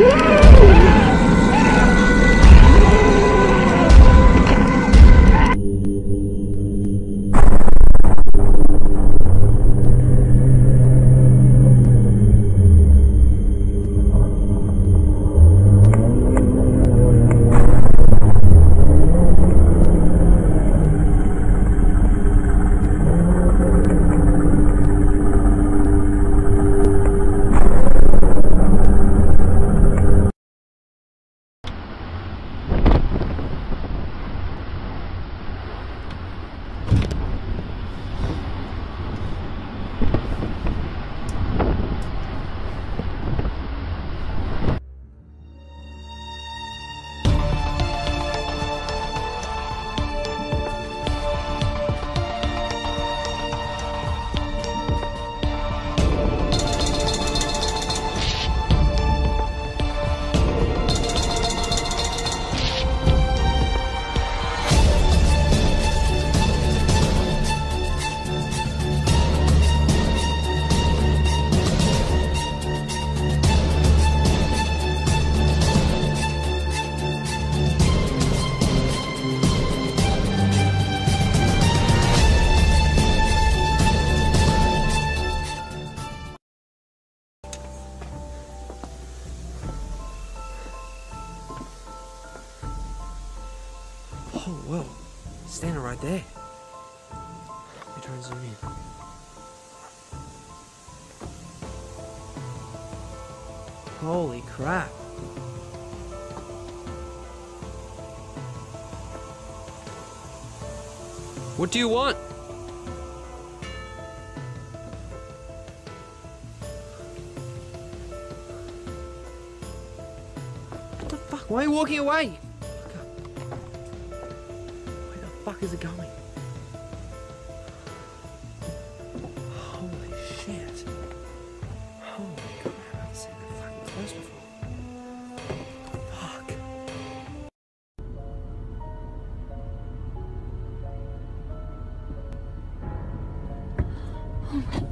Yeah! Oh, standing right there. Let me try and zoom in. Holy crap. What do you want? What the fuck? Why are you walking away? Fuck is it going? Holy shit. Holy crap, I haven't seen that fucking close before. Fuck. Oh my